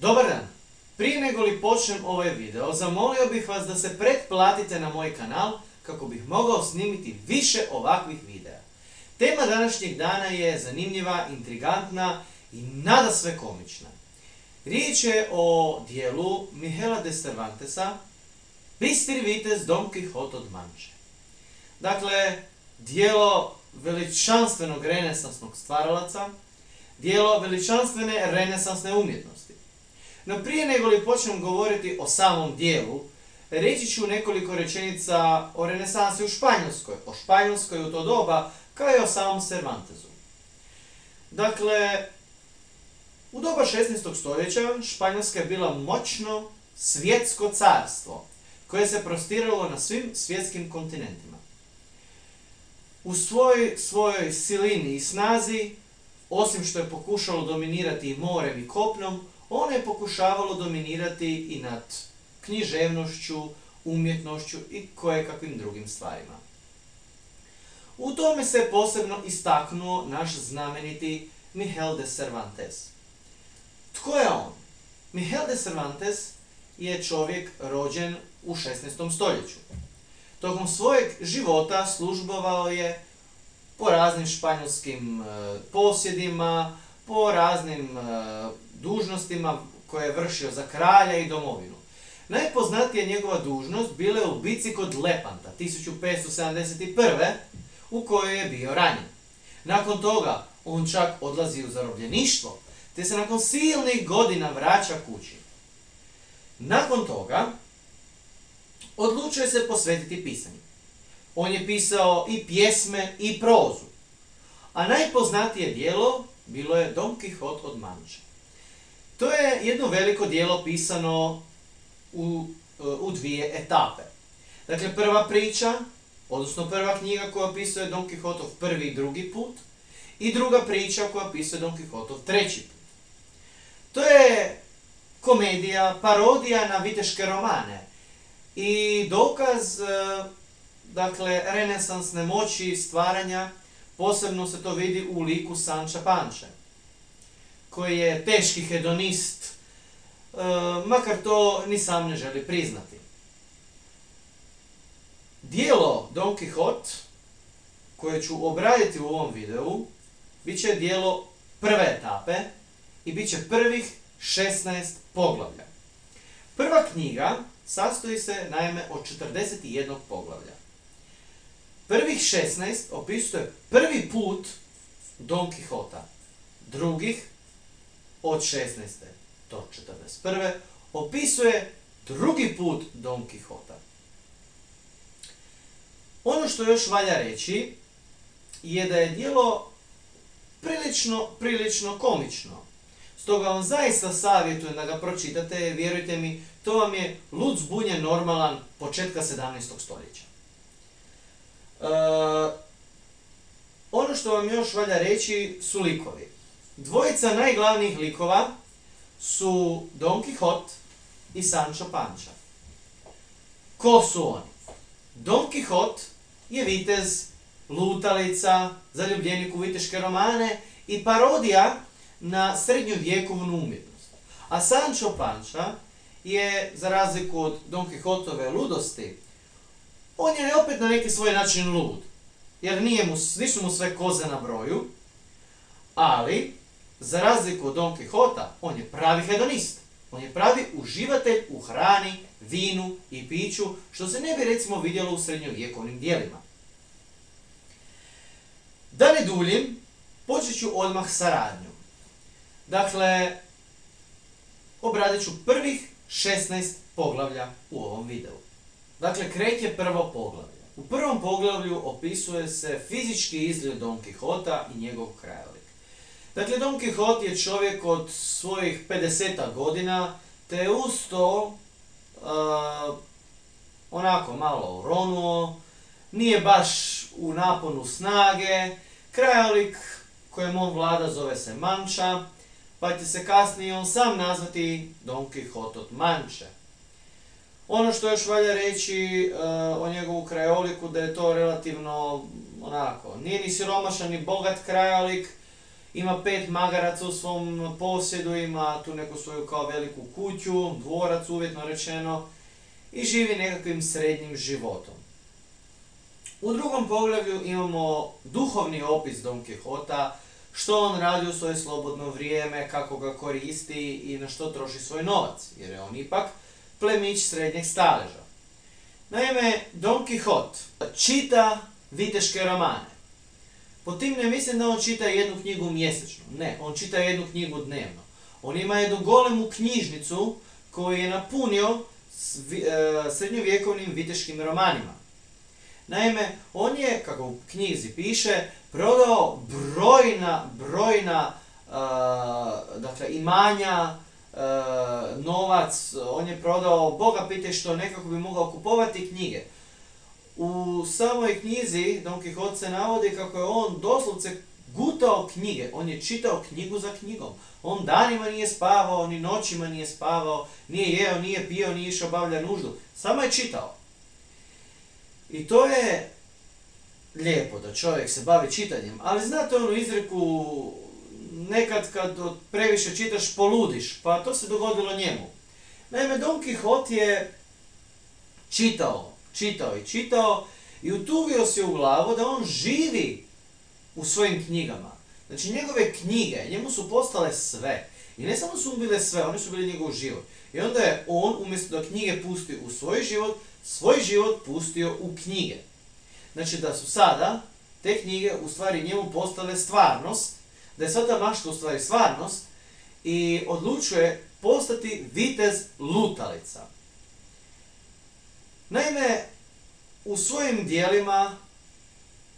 Dobar dan! Prije nego li počnem ovaj video, zamolio bih vas da se pretplatite na moj kanal kako bih mogao snimiti više ovakvih videa. Tema današnjeg dana je zanimljiva, intrigantna i nada sve komična. Riječ je o dijelu Mihela de Cervantesa, Bistri vitez Don Quixote od Manče. Dakle, dijelo veličanstvenog renesansnog stvaralaca, dijelo veličanstvene renesansne umjetnosti. No prije nego li počnem govoriti o samom dijelu, reći ću nekoliko rečenica o renesansi u Španjolskoj, o Španjolskoj u to doba, kao i o samom Cervantesu. Dakle, u doba 16. stoljeća Španjolska je bila moćno svjetsko carstvo, koje se prostiralo na svim svjetskim kontinentima. U svoj, svojoj silini i snazi, osim što je pokušalo dominirati i morem i kopnom, ono je pokušavalo dominirati i nad književnošću, umjetnošću i kakvim drugim stvarima. U tome se posebno istaknuo naš znameniti Miguel de Cervantes. Tko je on? Miguel de Cervantes je čovjek rođen u 16. stoljeću. Tokom svojeg života službovao je po raznim španjolskim e, posjedima, po raznim e, dužnostima koje je vršio za kralja i domovinu. Najpoznatija njegova dužnost bila je u bici kod Lepanta 1571. u kojoj je bio ranjen. Nakon toga on čak odlazi u zarobljeništvo, te se nakon silnih godina vraća kući. Nakon toga odlučuje se posvetiti pisanju. On je pisao i pjesme i prozu, a najpoznatije dijelo bilo je Don Quixote od Manče. To je jedno veliko dijelo pisano u, u dvije etape. Dakle, prva priča, odnosno prva knjiga koja opisuje Don Quixotov prvi i drugi put, i druga priča koja opisuje Don Quixotov treći put. To je komedija, parodija na viteške romane i dokaz, e, dakle, renesansne moći stvaranja, posebno se to vidi u liku Sanča Panče, koji je teški hedonist, e, makar to ni sam ne želi priznati. Dijelo Don Quixote, koje ću obraditi u ovom videu, bit će dijelo prve etape i bit će prvih 16 poglavlja. Prva knjiga sastoji se naime od 41 poglavlja. Prvih 16 opisuje prvi put Don Quixota. Drugih od 16. do 41. opisuje drugi put Don Quixota. Ono što još valja reći je da je dijelo prilično, prilično komično. Stoga vam zaista savjetujem da ga pročitate, vjerujte mi, to vam je lud zbunjen normalan početka 17. stoljeća. E, ono što vam još valja reći su likovi. Dvojica najglavnijih likova su Don Quixote i Sancho Pancha. Ko su oni? Don Quixote je vitez, lutalica, zaljubljenik u viteške romane i parodija na srednjovjekovnu umjetnost. A Sancho Pancha je, za razliku od Don Quixotove ludosti, on je opet na neki svoj način lud. Jer nije mu, nisu mu sve koze na broju, ali, za razliku od Don Quixota, on je pravi hedonist. On je pravi uživatelj u hrani, vinu i piću, što se ne bi recimo vidjelo u srednjovjekovnim dijelima. Da ne duljim, počet ću odmah sa radnjom. Dakle, obradit ću prvih 16 poglavlja u ovom videu. Dakle, kreće prvo poglavlje. U prvom poglavlju opisuje se fizički izgled Don Quixota i njegov krajolik. Dakle, Don Quixote je čovjek od svojih 50 godina, te uz to onako malo uronuo, nije baš u naponu snage, krajolik kojem on vlada zove se Manča, pa će se kasnije on sam nazvati Don Quixote od Manče. Ono što još valja reći uh, o njegovu krajoliku, da je to relativno onako, nije ni siromašan ni bogat krajolik ima pet magaraca u svom posjedu, ima tu neku svoju kao veliku kuću, dvorac uvjetno rečeno i živi nekakvim srednjim životom. U drugom poglavlju imamo duhovni opis Don Quixota, što on radi u svoje slobodno vrijeme, kako ga koristi i na što troši svoj novac, jer je on ipak plemić srednjeg staleža. Naime, Don Quixote čita viteške romane. Po tim ne mislim da on čita jednu knjigu mjesečno. Ne, on čita jednu knjigu dnevno. On ima jednu golemu knjižnicu koju je napunio e, srednjovjekovnim viteškim romanima. Naime, on je, kako u knjizi piše, prodao brojna, brojna e, dakle, imanja, e, novac, on je prodao, Boga pite što nekako bi mogao kupovati knjige. U samoj knjizi Don Quixote se navodi kako je on doslovce gutao knjige, on je čitao knjigu za knjigom. On danima nije spavao, ni noćima nije spavao, nije jeo, nije pio, nije išao obavlja nuždu. Samo je čitao. I to je lijepo da čovjek se bavi čitanjem, ali znate onu izreku nekad kad previše čitaš poludiš, pa to se dogodilo njemu. Naime, Don Quixote je čitao čitao i čitao i utuvio se u glavu da on živi u svojim knjigama. Znači njegove knjige, njemu su postale sve. I ne samo su bile sve, one su bili njegov život. I onda je on, umjesto da knjige pusti u svoj život, svoj život pustio u knjige. Znači da su sada te knjige u stvari njemu postale stvarnost, da je sva ta mašta u stvari stvarnost i odlučuje postati vitez lutalica. Naime, u svojim dijelima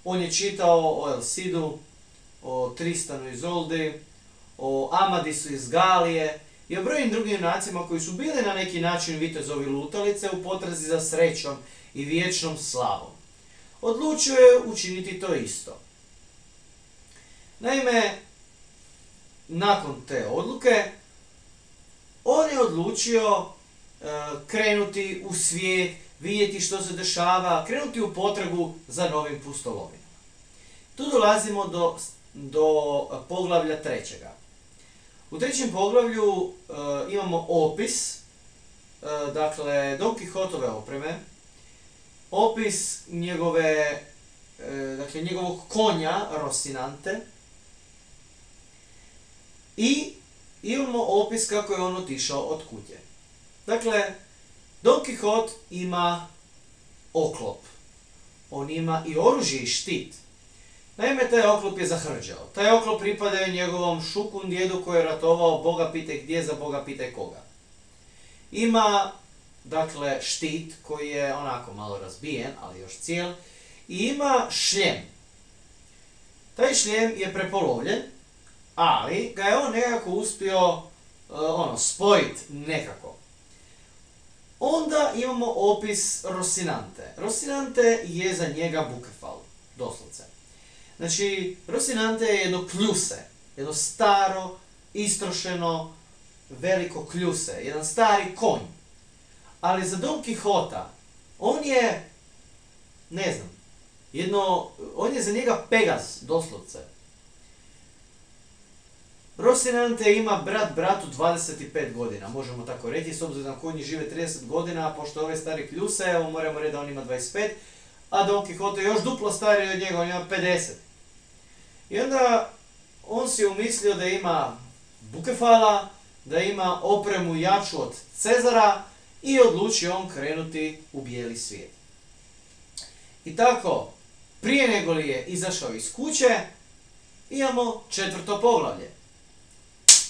on je čitao o Elsidu, o Tristanu iz Olde, o Amadisu iz Galije i o brojnim drugim nacima koji su bili na neki način vitezovi lutalice u potrazi za srećom i vječnom slavom. Odlučio je učiniti to isto. Naime, nakon te odluke, on je odlučio e, krenuti u svijet vidjeti što se dešava, krenuti u potragu za novim pustolovinama. Tu dolazimo do, do poglavlja trećega. U trećem poglavlju e, imamo opis, e, dakle, Don Quixotove opreme, opis njegove, e, dakle, njegovog konja Rosinante i imamo opis kako je on otišao od kutje. Dakle, Don Quixote ima oklop. On ima i oružje i štit. Naime, taj oklop je zahrđao. Taj oklop pripada njegovom šukun djedu koji je ratovao Boga pite gdje, za Boga pite koga. Ima, dakle, štit koji je onako malo razbijen, ali još cijel. I ima šljem. Taj šljem je prepolovljen, ali ga je on nekako uspio uh, ono, spojiti nekako. Onda imamo opis Rosinante. Rosinante je za njega bukefal, doslovce. Znači, Rosinante je jedno kljuse, jedno staro, istrošeno, veliko kljuse, jedan stari konj. Ali za Don Quixota, on je, ne znam, jedno, on je za njega Pegas, doslovce. Rosinante ima brat bratu 25 godina, možemo tako reći, s obzirom da konji žive 30 godina, a pošto ove stari kljuse, evo moramo reći da on ima 25, a Don Quixote je još duplo stariji od njega, on ima 50. I onda on si umislio da ima bukefala, da ima opremu jaču od Cezara i odlučio on krenuti u bijeli svijet. I tako, prije nego li je izašao iz kuće, imamo četvrto poglavlje.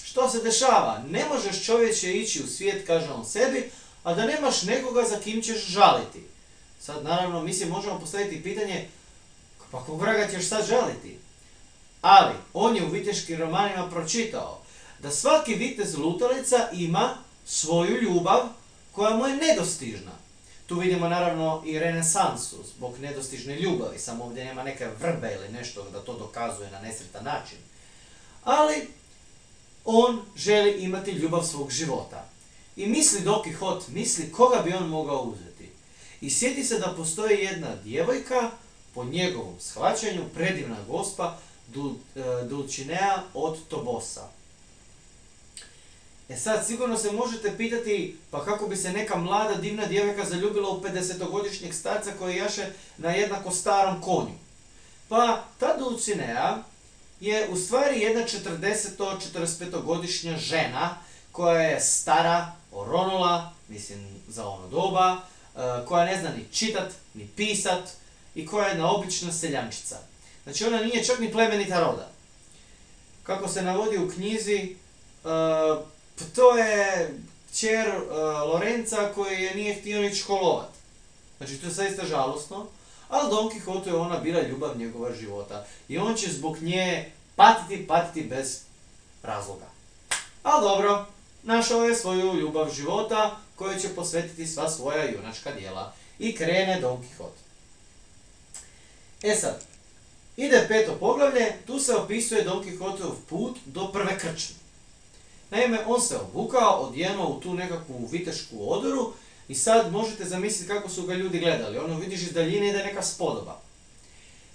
Što se dešava? Ne možeš čovječe ići u svijet, kaže on sebi, a da nemaš nekoga za kim ćeš žaliti. Sad, naravno, mi si možemo postaviti pitanje, pa kog vraga ćeš sad žaliti? Ali, on je u viteškim romanima pročitao da svaki vitez lutalica ima svoju ljubav koja mu je nedostižna. Tu vidimo naravno i renesansu zbog nedostižne ljubavi, samo ovdje nema neke vrbe ili nešto da to dokazuje na nesretan način. Ali, on želi imati ljubav svog života. I misli Don Quixote, misli koga bi on mogao uzeti. I sjeti se da postoji jedna djevojka, po njegovom shvaćanju, predivna gospa, e, Dulcinea od Tobosa. E sad, sigurno se možete pitati, pa kako bi se neka mlada divna djevojka zaljubila u 50-godišnjeg starca koji jaše na jednako starom konju? Pa, ta Dulcinea je u stvari jedna 40-45-godišnja žena koja je stara, oronula, mislim za ono doba, e, koja ne zna ni čitat, ni pisat i koja je jedna obična seljančica. Znači ona nije čak ni plemenita roda. Kako se navodi u knjizi, e, to je čer uh, Lorenca koji je nije htio ni školovat. Znači to je zaista žalosno, ali Don Quixote je ona bila ljubav njegova života. I on će zbog nje patiti, patiti bez razloga. Ali dobro, našao je svoju ljubav života koju će posvetiti sva svoja junačka dijela. I krene Don Quixote. E sad, ide peto poglavlje, tu se opisuje Don Quixoteov put do prve krčme. Naime, on se obukao, odjenuo u tu nekakvu vitešku odoru i sad možete zamisliti kako su ga ljudi gledali. Ono vidiš iz daljine da je neka spodoba.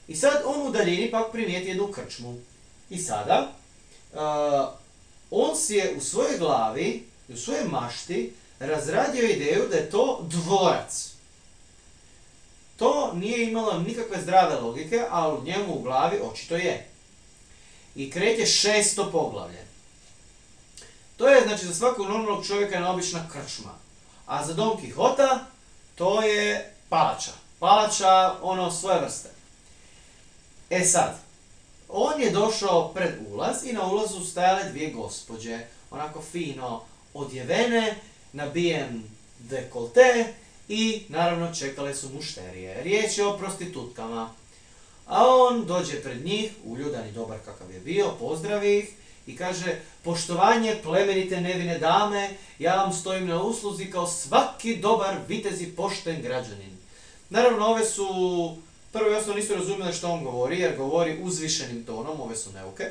I sad on u daljini pak primijeti jednu krčmu. I sada, uh, on si je u svojoj glavi, u svojoj mašti, razradio ideju da je to dvorac. To nije imalo nikakve zdrave logike, ali u njemu u glavi očito je. I kreće šesto poglavlje. To je, znači, za svakog normalnog čovjeka jedna obična krčma. A za Don Quixota to je palača. Palača, ono, svoje vrste. E sad, on je došao pred ulaz i na ulazu stajale dvije gospođe, onako fino odjevene, nabijen dekolte i naravno čekale su mušterije. Riječ je o prostitutkama. A on dođe pred njih, uljudan i dobar kakav je bio, pozdravi ih i kaže poštovanje plemenite nevine dame, ja vam stojim na usluzi kao svaki dobar vitez i pošten građanin. Naravno, ove su, prvo i osnovno nisu razumjeli što on govori, jer govori uzvišenim tonom, ove su neuke.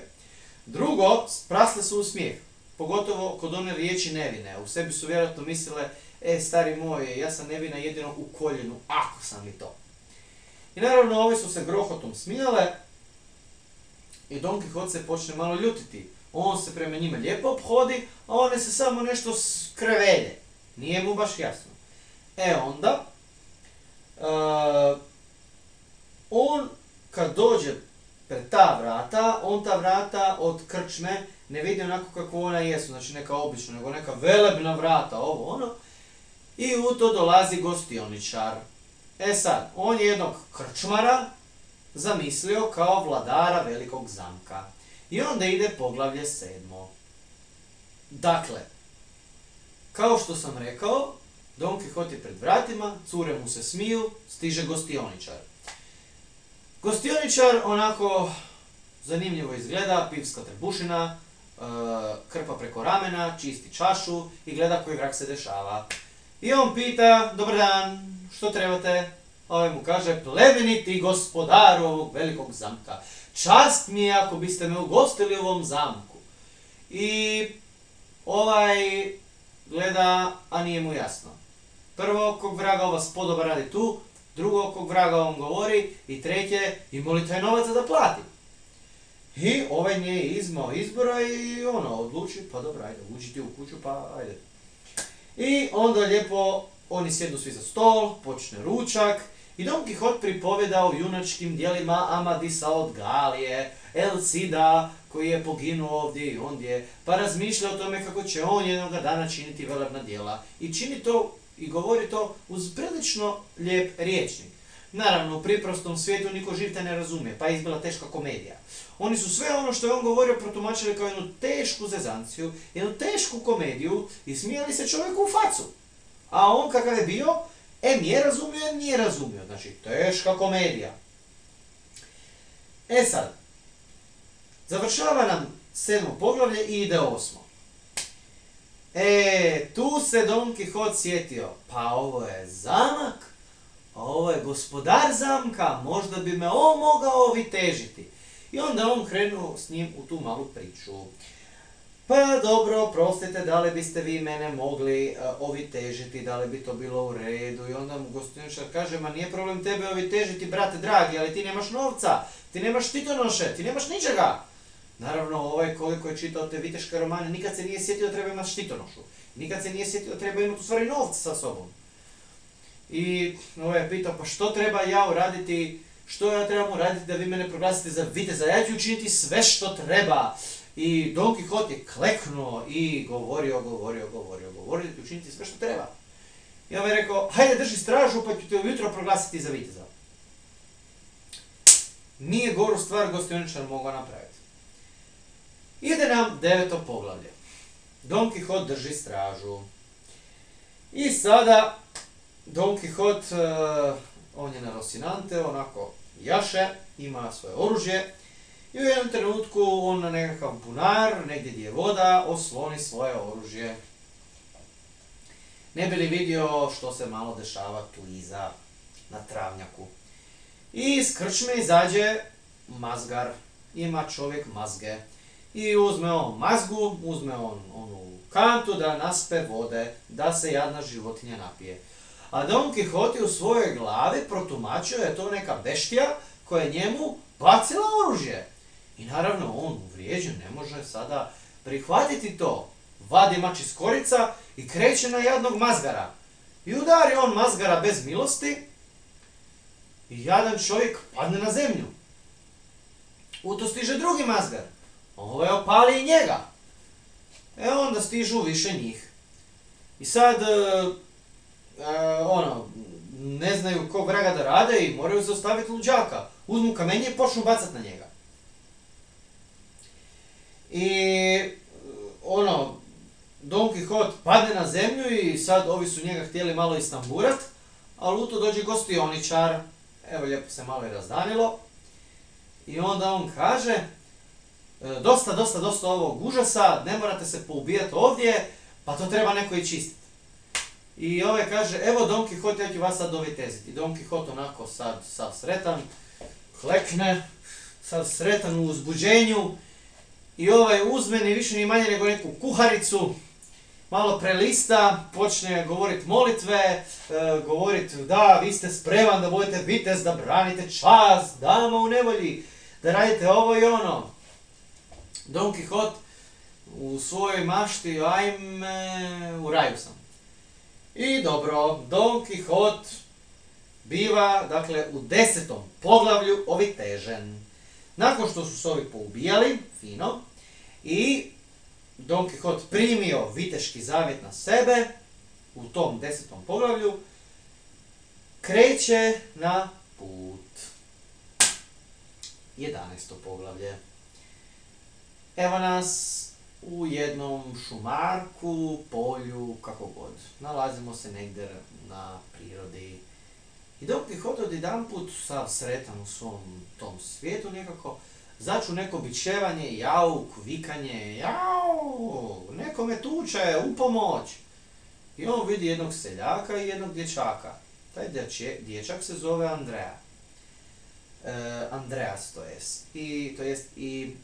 Drugo, prasle su u smijeh, pogotovo kod one riječi nevine. U sebi su vjerojatno mislile, e, stari moj, ja sam nevina jedino u koljenu, ako sam li to. I naravno, ove su se grohotom smijale, i Don Quixote se počne malo ljutiti on se prema njima lijepo obhodi, a one se samo nešto skrevelje. Nije mu baš jasno. E onda, uh, on kad dođe pred ta vrata, on ta vrata od krčme ne vidi onako kako ona jesu, znači neka obična, nego neka velebna vrata, ovo ono. I u to dolazi gostioničar. E sad, on je jednog krčmara zamislio kao vladara velikog zamka. I onda ide poglavlje sedmo. Dakle, kao što sam rekao, Don Quixote je pred vratima, cure mu se smiju, stiže gostioničar. Gostioničar onako zanimljivo izgleda, pivska trbušina, e, krpa preko ramena, čisti čašu i gleda koji vrak se dešava. I on pita, dobar dan, što trebate? Ovaj mu kaže, plemeniti gospodaru velikog zamka. Čast mi je ako biste me ugostili u ovom zamku. I ovaj gleda, a nije mu jasno. Prvo, kog vraga ova spodoba radi tu, drugo, kog vraga on govori i treće, ima li taj novaca da plati? I ovaj nije izmao izbora i ono, odluči, pa dobro, ajde, uđi ti u kuću, pa ajde. I onda lijepo, oni sjednu svi za stol, počne ručak, i Don Quixote pripovjeda o junačkim dijelima Amadisa od Galije, Elcida koji je poginuo ovdje i ondje, pa razmišlja o tome kako će on jednog dana činiti velebna djela. I čini to i govori to uz prilično lijep riječnik. Naravno, u priprostom svijetu niko živ ne razumije, pa je izbila teška komedija. Oni su sve ono što je on govorio protumačili kao jednu tešku zezanciju, jednu tešku komediju i smijali se čovjeku u facu. A on kakav je bio, E, nije razumio, nije razumio. Znači, teška komedija. E sad, završava nam sedmo poglavlje i ide osmo. E, tu se Don Quixote sjetio, pa ovo je zamak, a ovo je gospodar zamka, možda bi me on mogao vitežiti. I onda on krenuo s njim u tu malu priču. Pa dobro, prostite, da li biste vi mene mogli uh, ovi težiti, da li bi to bilo u redu i onda mu gostinčar kaže, ma nije problem tebe ovi težiti, brate dragi, ali ti nemaš novca, ti nemaš štitonoše, ti nemaš ničega. Naravno, ovaj koliko je čitao te viteške romane, nikad se nije sjetio da treba imati štitonošu. Nikad se nije sjetio da treba imati u stvari novca sa sobom. I ovaj je pitao, pa što treba ja uraditi, što ja trebam uraditi da vi mene proglasite za viteza, ja ću učiniti sve što treba. I Don Quixote je kleknuo i govorio, govorio, govorio, govorio da ću učiniti sve što treba. I ovaj je rekao, hajde drži stražu pa ću te ujutro proglasiti za viteza. Nije goru stvar gostioničar mogao napraviti. Ide nam deveto poglavlje. Don Quixote drži stražu. I sada Don Quixote, uh, on je na Rosinante, onako jaše, ima svoje oružje i u jednom trenutku on na nekakav bunar, negdje gdje je voda, osloni svoje oružje. Ne bi li vidio što se malo dešava tu iza, na travnjaku. I iz krčme izađe mazgar, ima čovjek mazge. I uzme on mazgu, uzme on onu kantu da naspe vode, da se jadna životinja napije. A Don Quixote u svojoj glavi protumačio je to neka beštija koja je njemu bacila oružje. I naravno on uvrijeđen ne može sada prihvatiti to. Vadi mač iz korica i kreće na jadnog mazgara. I udari on mazgara bez milosti i jadan čovjek padne na zemlju. U to stiže drugi mazgar. Ovo je opali i njega. E onda stižu više njih. I sad, e, e, ono, ne znaju kog vraga da rade i moraju zaustaviti luđaka. Uzmu kamenje i počnu bacat na njega. I, ono, Don Quixote padne na zemlju i sad ovi su njega htjeli malo istamburat, ali u to dođe gostioničar, evo lijepo se malo i razdanilo, i onda on kaže, E, dosta, dosta, dosta ovog užasa, ne morate se poubijati ovdje, pa to treba neko i čistiti. I ovaj kaže, evo Don Quixote, ja ću vas sad doviteziti. Don Quixote onako sad, sad sretan, klekne, sad sretan u uzbuđenju, i ovaj uzme ni više ni manje nego neku kuharicu, malo prelista, počne govorit molitve, e, govorit da, vi ste spreman da budete vitez, da branite čast, dama u nevolji, da radite ovo i ono. Don Quixote u svojoj mašti, ajme, u raju sam. I dobro, Don Quixote biva, dakle, u desetom poglavlju ovitežen. Nakon što su se ovi poubijali, fino, i Don Quixote primio viteški zavjet na sebe, u tom desetom poglavlju, kreće na put. 11. poglavlje. Evo nas u jednom šumarku, polju, kako god. Nalazimo se negdje na prirodi. I dok Quixote od jedan put sav sretan u svom tom svijetu nekako, začu neko bičevanje, jauk, vikanje, jau, neko me tuče, u pomoć. I on vidi jednog seljaka i jednog dječaka. Taj dječak se zove Andreja. E, Andreas to jest. I, to jest i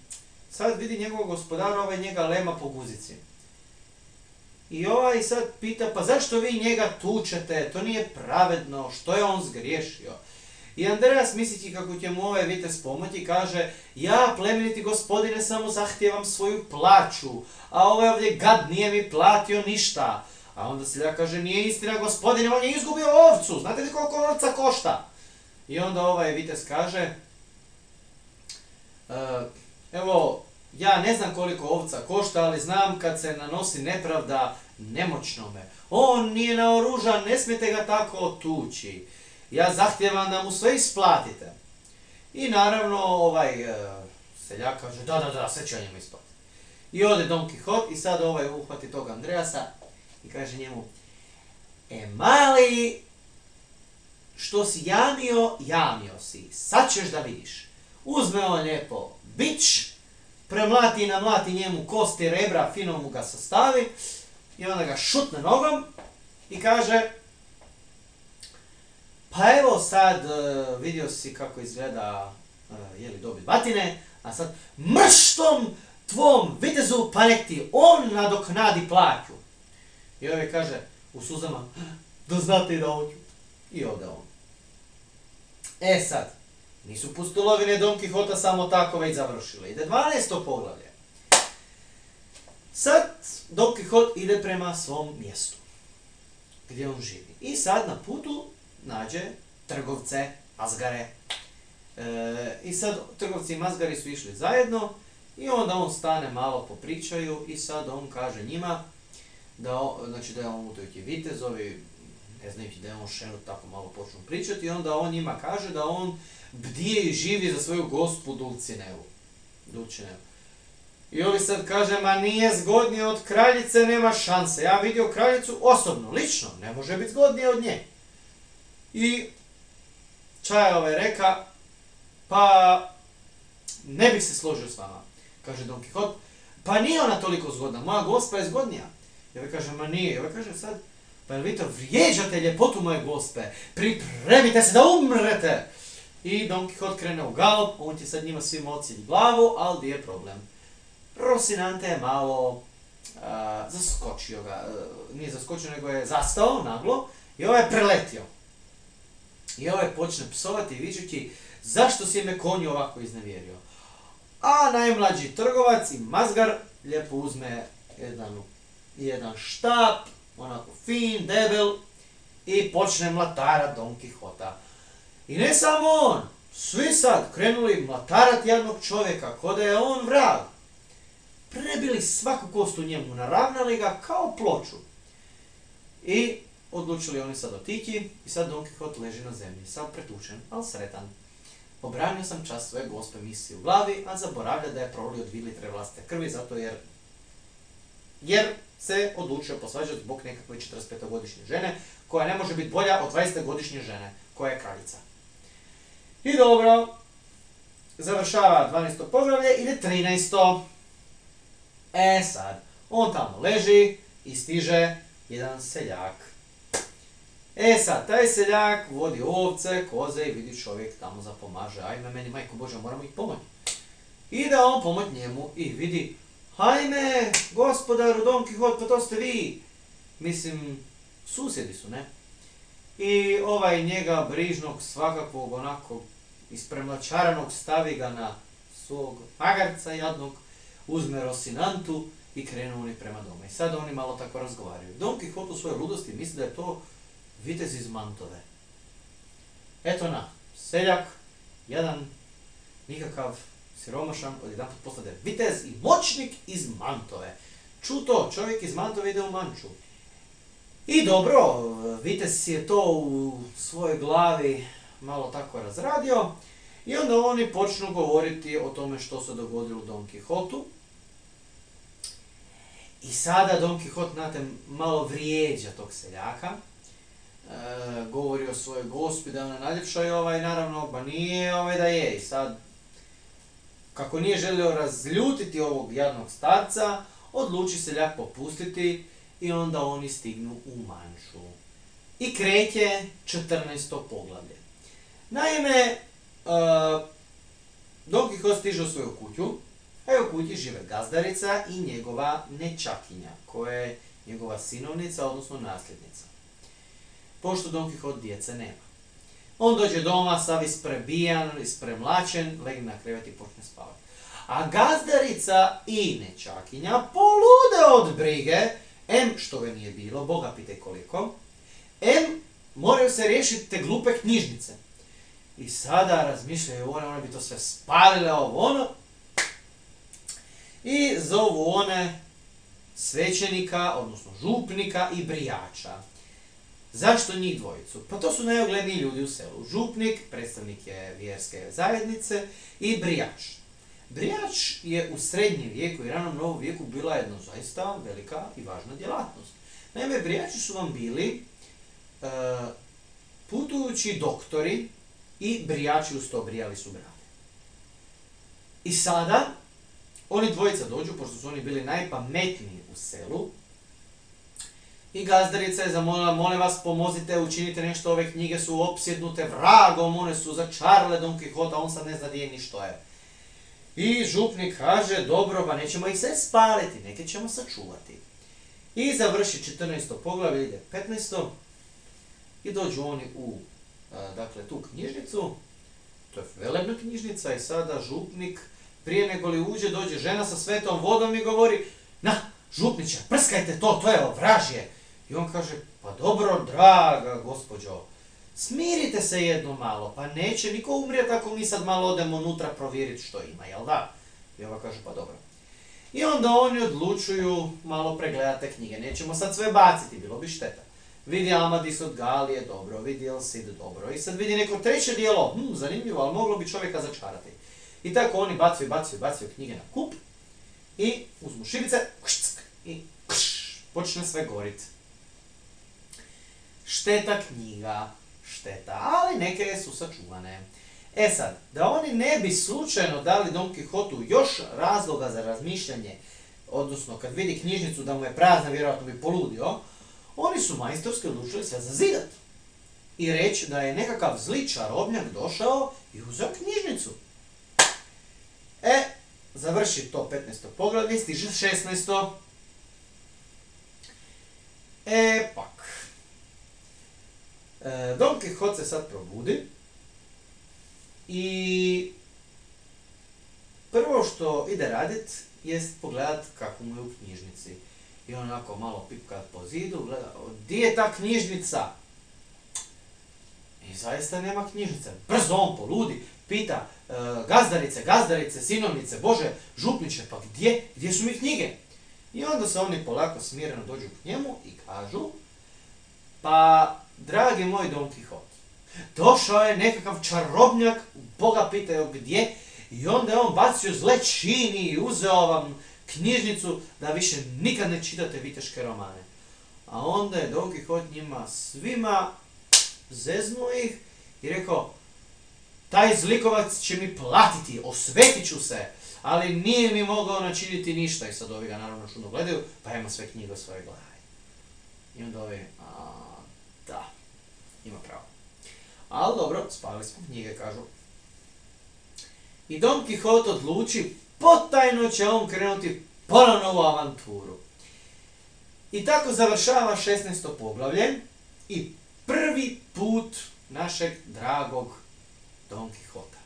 sad vidi njegovog gospodara, ovaj njega lema po guzici. I ovaj sad pita, pa zašto vi njega tučete, to nije pravedno, što je on zgriješio? I Andreas mislići kako će mu ovaj vitez pomoći, kaže, ja plemeniti gospodine samo zahtijevam svoju plaću, a ovaj ovdje gad nije mi platio ništa. A onda seljak kaže, nije istina gospodine, on je izgubio ovcu, znate li koliko ovca košta? I onda ovaj vitez kaže, e, Evo, ja ne znam koliko ovca košta, ali znam kad se nanosi nepravda nemoćnome. On nije naoružan, ne smijete ga tako tući. Ja zahtijevam da mu sve isplatite. I naravno, ovaj uh, seljak kaže, da, da, da, sve će njemu isplatiti. I ode Don Quixote i sad ovaj uhvati tog Andreasa i kaže njemu, e mali, što si jamio, jamio si, sad ćeš da vidiš. Uzme on lijepo bić, premlati i namlati njemu kosti, rebra, fino mu ga sastavi i onda ga šutne nogom i kaže pa evo sad uh, vidio si kako izgleda uh, jeli dobit batine, a sad mrštom tvom vitezu, pa nek ti on nadoknadi plaću. I ovaj kaže u suzama, da znate i da hoću. I ode on. E sad, nisu pustolovine Don Quixota samo tako već završile. Ide 12. poglavlje. Sad Don Quixote ide prema svom mjestu gdje on živi. I sad na putu nađe trgovce, mazgare. E, I sad trgovci i mazgari su išli zajedno i onda on stane malo popričaju i sad on kaže njima da, znači da je on utajući vitezovi, ne znajući da je on šenut, tako malo počnu pričati i onda on njima kaže da on bdije i živi za svoju gospu Dulcinevu. Dulcinevu. I ovi sad kaže, ma nije zgodnije od kraljice, nema šanse. Ja vidio kraljicu osobno, lično, ne može biti zgodnije od nje. I Čaja ovaj reka, pa ne bih se složio s vama, kaže Don Quixote. Pa nije ona toliko zgodna, moja gospa je zgodnija. I ovaj kaže, ma nije. I ovaj kaže sad, pa jel vi to vrijeđate ljepotu moje gospe, pripremite se da umrete. I Don Quixote krene u galop, on će sad njima svima ocili glavu, ali gdje je problem? Rosinante je malo zaskočio ga, nije zaskočio nego je zastao naglo i ovaj je preletio. I ovaj počne psovati i vičući zašto si me konju ovako iznevjerio. A najmlađi trgovac i mazgar lijepo uzme jedan, jedan štap, onako fin, debel i počne mlatara Don Quixota. I ne samo on, svi sad krenuli mlatarat jednog čovjeka, ko da je on vrag prebili svaku kost u njemu, naravnali ga kao ploču. I odlučili oni sad otići i sad Don Quixote leži na zemlji, sad pretučen, ali sretan. Obranio sam čast svoje gospe misli u glavi, a zaboravlja da je prolio dvi litre vlastne krvi, zato jer, jer se odlučio posvađati zbog nekakve 45-godišnje žene, koja ne može biti bolja od 20-godišnje žene, koja je kraljica. I dobro, završava 12. poglavlje, ide 13. E sad, on tamo leži i stiže jedan seljak. E sad, taj seljak vodi ovce, koze i vidi čovjek tamo zapomaže. Ajme meni, majko Bože, moramo ih pomoći. Ide on pomoć njemu i vidi, hajme, gospodaru Don Quixote, pa to ste vi. Mislim, susjedi su, ne? I ovaj njega brižnog svakakvog onako ispremlačaranog stavi ga na svog magarca jadnog uzme Rosinantu i krenu oni prema doma. I sad oni malo tako razgovaraju. Don Quixote u svojoj ludosti misli da je to vitez iz Mantove. Eto na, seljak, jedan nikakav siromašan, odjedan postade vitez i moćnik iz Mantove. Čuto, čovjek iz Mantove ide u Manču. I dobro, vitez je to u svojoj glavi malo tako razradio i onda oni počnu govoriti o tome što se dogodilo Don Quixotu. I sada Don Quixote, znate, malo vrijeđa tog seljaka. E, govori o svojoj gospi da je najljepša i ovaj, naravno, ba nije ovaj da je. I sad, kako nije želio razljutiti ovog jadnog starca, odluči seljak popustiti i onda oni stignu u manšu. I kreće 14. poglavlje. Naime, uh, Don Quixote stiže u svoju kuću, a u kući žive gazdarica i njegova nečakinja, koja je njegova sinovnica, odnosno nasljednica. Pošto Don Quixote djece nema. On dođe doma, sav isprebijan, ispremlačen, legne na krevet i počne spavati. A gazdarica i nečakinja polude od brige, em što ga nije bilo, Boga pite koliko, em moraju se riješiti te glupe knjižnice. I sada razmišljaju one, one bi to sve spalile ovo ono, i zovu one svećenika, odnosno župnika i brijača. Zašto njih dvojicu? Pa to su najogledniji ljudi u selu. Župnik, predstavnik je vjerske zajednice i brijač. Brijač je u srednjem vijeku i ranom novom vijeku bila jedna zaista velika i važna djelatnost. Naime, brijači su vam bili e, putujući doktori i brijači uz to brijali su brade. I sada oni dvojica dođu, pošto su oni bili najpametniji u selu, i gazdarica je zamolila, molim vas, pomozite, učinite nešto, ove knjige su opsjednute vragom, one su začarale Don Quixota, on sad ne zna gdje ni što je. I župnik kaže, dobro, pa nećemo ih sve spaliti, neke ćemo sačuvati. I završi 14. poglavlje, ide 15. I dođu oni u dakle, tu knjižnicu, to je velebna knjižnica i sada župnik, prije nego li uđe, dođe žena sa svetom vodom i govori, na, župniće, prskajte to, to je vražje. I on kaže, pa dobro, draga gospođo, smirite se jedno malo, pa neće niko umrijeti ako mi sad malo odemo unutra provjeriti što ima, jel da? I ova kaže, pa dobro. I onda oni odlučuju malo pregledati knjige, nećemo sad sve baciti, bilo bi šteta. Vidi Amadis od Galije, dobro, vidi El Cid, dobro. I sad vidi neko treće dijelo, hm, zanimljivo, ali moglo bi čovjeka začarati. I tako oni bacaju, bacaju, bacaju knjige na kup i uzmu šibice i počne sve gorit. Šteta knjiga, šteta, ali neke su sačuvane. E sad, da oni ne bi slučajno dali Don Quixotu još razloga za razmišljanje, odnosno kad vidi knjižnicu da mu je prazna, vjerojatno bi poludio, oni su majstorski odlučili sve zazidat. I reći da je nekakav zli čarobnjak došao i uzeo knjižnicu. E, završi to 15. poglavlje, stiže 16. E, pak. E, Don Quixote se sad probudi i prvo što ide radit jest pogledat kako mu je u knjižnici. I onako malo pipkat po zidu, gleda, gdje je ta knjižnica? I zaista nema knjižnice. Brzo on poludi, pita, e, gazdarice, gazdarice, sinovnice, bože, župniče, pa gdje, gdje su mi knjige? I onda se oni polako smireno dođu k njemu i kažu, pa, dragi moj Don Quixote, došao je nekakav čarobnjak, Boga pitaju gdje, i onda je on bacio zle čini i uzeo vam knjižnicu da više nikad ne čitate viteške romane. A onda je Don Quixote njima svima zeznuo ih i rekao, taj zlikovac će mi platiti, osvetit ću se, ali nije mi mogao načiniti ništa. I sad ovi ga naravno šuno gledaju, pa ima sve knjige u svojoj glavi. I onda ovi, a, da, ima pravo. Ali dobro, spali smo knjige, kažu. I Don Quixote odluči, potajno će on krenuti ponovno u avanturu. I tako završava 16. poglavlje i prvi put našeg dragog Don Quixota.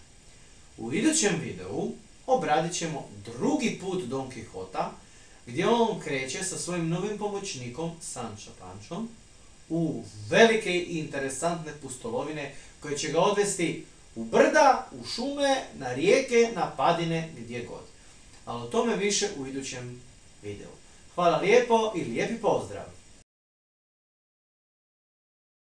U idućem videu obradit ćemo drugi put Don Quixota, gdje on kreće sa svojim novim pomoćnikom Sancho Pančom u velike i interesantne pustolovine koje će ga odvesti u brda, u šume, na rijeke, na padine, gdje god. Ali o tome više u idućem videu. Hvala lijepo i lijepi pozdrav!